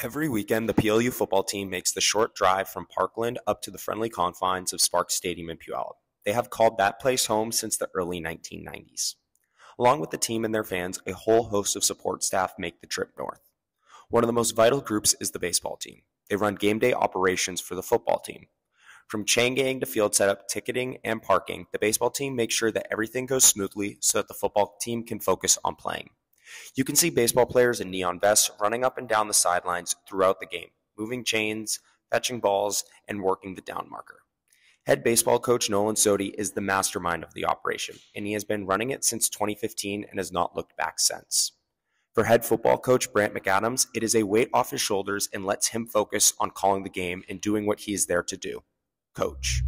Every weekend, the PLU football team makes the short drive from Parkland up to the friendly confines of Sparks Stadium in Puyallup. They have called that place home since the early 1990s. Along with the team and their fans, a whole host of support staff make the trip north. One of the most vital groups is the baseball team. They run game day operations for the football team. From chain to field setup, ticketing, and parking, the baseball team makes sure that everything goes smoothly so that the football team can focus on playing. You can see baseball players in neon vests running up and down the sidelines throughout the game, moving chains, fetching balls, and working the down marker. Head baseball coach Nolan Soete is the mastermind of the operation, and he has been running it since 2015 and has not looked back since. For head football coach Brant McAdams, it is a weight off his shoulders and lets him focus on calling the game and doing what he is there to do coach.